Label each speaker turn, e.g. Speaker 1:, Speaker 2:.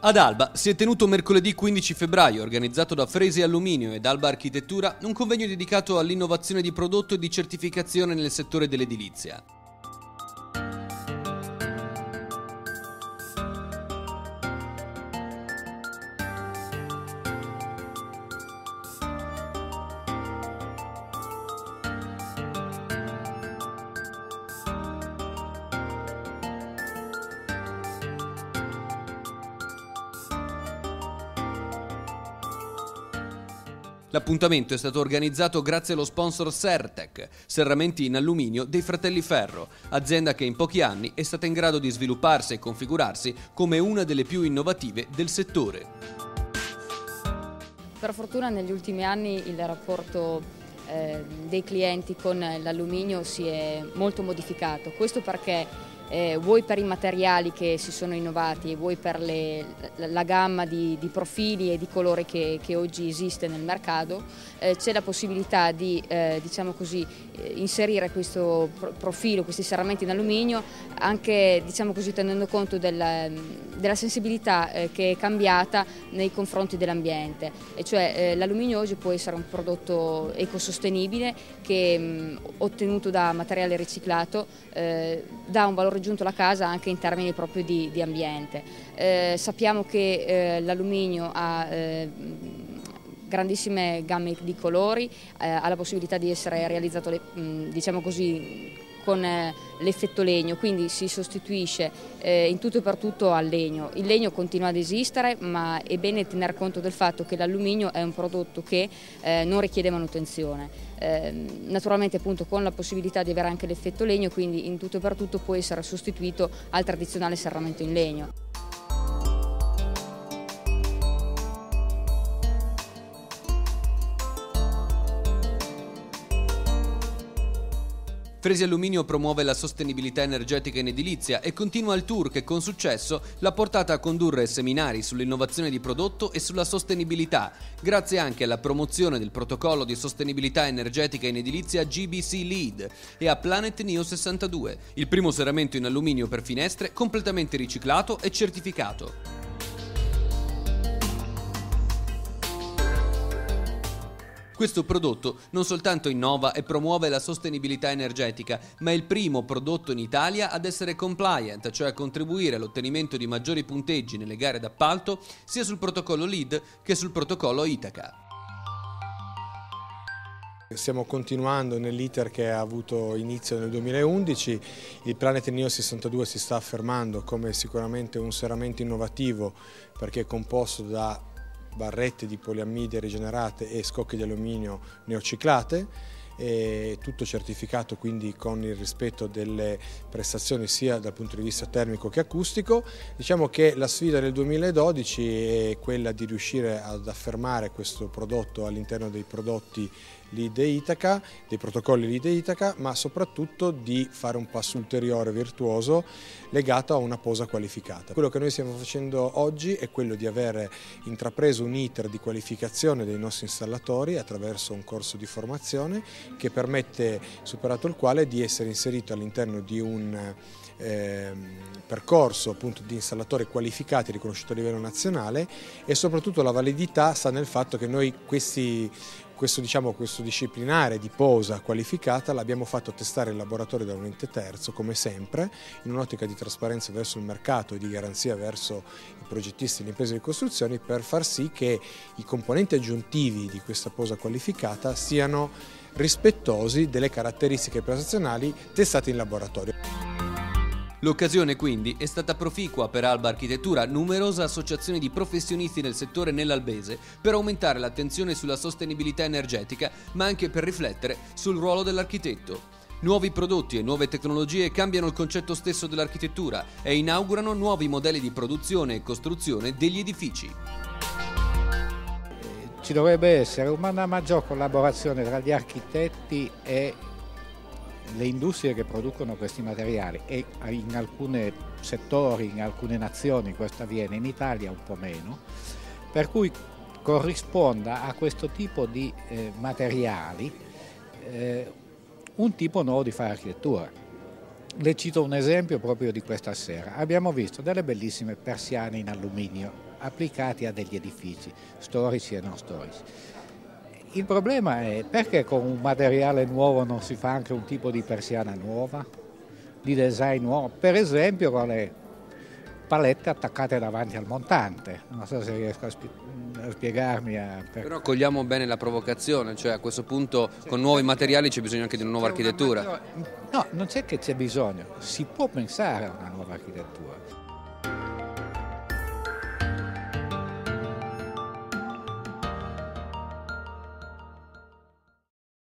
Speaker 1: Ad Alba si è tenuto mercoledì 15 febbraio, organizzato da Fresi Alluminio ed Alba Architettura, un convegno dedicato all'innovazione di prodotto e di certificazione nel settore dell'edilizia. L'appuntamento è stato organizzato grazie allo sponsor Sertec, serramenti in alluminio dei Fratelli Ferro, azienda che in pochi anni è stata in grado di svilupparsi e configurarsi come una delle più innovative del settore.
Speaker 2: Per fortuna negli ultimi anni il rapporto eh, dei clienti con l'alluminio si è molto modificato, questo perché eh, vuoi per i materiali che si sono innovati, vuoi per le, la gamma di, di, profili e di colori che, che oggi esiste nel mercato, eh, c'è la possibilità di eh, diciamo così, eh, inserire questo profilo, questi serramenti in alluminio, anche diciamo così, tenendo conto della, della sensibilità eh, che è cambiata nei confronti dell'ambiente. Cioè, eh, l'alluminio oggi può essere un prodotto ecosostenibile che mh, ottenuto da materiale riciclato dà un valore raggiunto la casa anche in termini proprio di, di ambiente. Eh, sappiamo che eh, l'alluminio ha eh, grandissime gamme di colori, eh, ha la possibilità di essere realizzato mh, diciamo così, con eh, l'effetto legno, quindi si sostituisce eh, in tutto e per tutto al legno. Il legno continua ad esistere, ma è bene tener conto del fatto che l'alluminio è un prodotto che eh, non richiede manutenzione. Eh, naturalmente appunto con la possibilità di avere anche l'effetto legno, quindi in tutto e per tutto può essere sostituito al tradizionale serramento in legno.
Speaker 1: Fresi Alluminio promuove la sostenibilità energetica in edilizia e continua il tour che con successo l'ha portata a condurre seminari sull'innovazione di prodotto e sulla sostenibilità, grazie anche alla promozione del protocollo di sostenibilità energetica in edilizia GBC Lead e a Planet Neo 62, il primo serramento in alluminio per finestre completamente riciclato e certificato. Questo prodotto non soltanto innova e promuove la sostenibilità energetica, ma è il primo prodotto in Italia ad essere compliant, cioè a contribuire all'ottenimento di maggiori punteggi nelle gare d'appalto sia sul protocollo LEED che sul protocollo Itaca.
Speaker 3: Stiamo continuando nell'iter che ha avuto inizio nel 2011, il Planet Neo 62 si sta affermando come sicuramente un serramento innovativo perché è composto da barrette di poliammide rigenerate e scocche di alluminio neociclate tutto certificato quindi con il rispetto delle prestazioni sia dal punto di vista termico che acustico. Diciamo che la sfida del 2012 è quella di riuscire ad affermare questo prodotto all'interno dei prodotti LID Itaca, dei protocolli LID Itaca, ma soprattutto di fare un passo ulteriore virtuoso legato a una posa qualificata. Quello che noi stiamo facendo oggi è quello di avere intrapreso un iter di qualificazione dei nostri installatori attraverso un corso di formazione che permette, superato il quale, di essere inserito all'interno di un eh, percorso appunto, di installatori qualificati riconosciuto a livello nazionale e soprattutto la validità sta nel fatto che noi questi questo, diciamo, questo disciplinare di posa qualificata l'abbiamo fatto testare in laboratorio da un ente terzo, come sempre, in un'ottica di trasparenza verso il mercato e di garanzia verso i progettisti e le imprese di costruzione per far sì che i componenti aggiuntivi di questa posa qualificata siano rispettosi delle caratteristiche prestazionali testate in laboratorio.
Speaker 1: L'occasione quindi è stata proficua per Alba Architettura, numerose associazioni di professionisti del settore nell'Albese, per aumentare l'attenzione sulla sostenibilità energetica, ma anche per riflettere sul ruolo dell'architetto. Nuovi prodotti e nuove tecnologie cambiano il concetto stesso dell'architettura e inaugurano nuovi modelli di produzione e costruzione degli edifici.
Speaker 4: Ci dovrebbe essere una maggior collaborazione tra gli architetti e le industrie che producono questi materiali e in alcuni settori, in alcune nazioni questo avviene, in Italia un po' meno, per cui corrisponda a questo tipo di eh, materiali eh, un tipo nuovo di fare architettura. Le cito un esempio proprio di questa sera. Abbiamo visto delle bellissime persiane in alluminio applicati a degli edifici, storici e non storici. Il problema è perché con un materiale nuovo non si fa anche un tipo di persiana nuova, di design nuovo, per esempio con le palette attaccate davanti al montante. Non so se riesco a, spie a spiegarmi. A...
Speaker 1: Però cogliamo bene la provocazione, cioè a questo punto con nuovi materiali c'è bisogno anche di una nuova architettura.
Speaker 4: No, non c'è che c'è bisogno, si può pensare a una nuova architettura.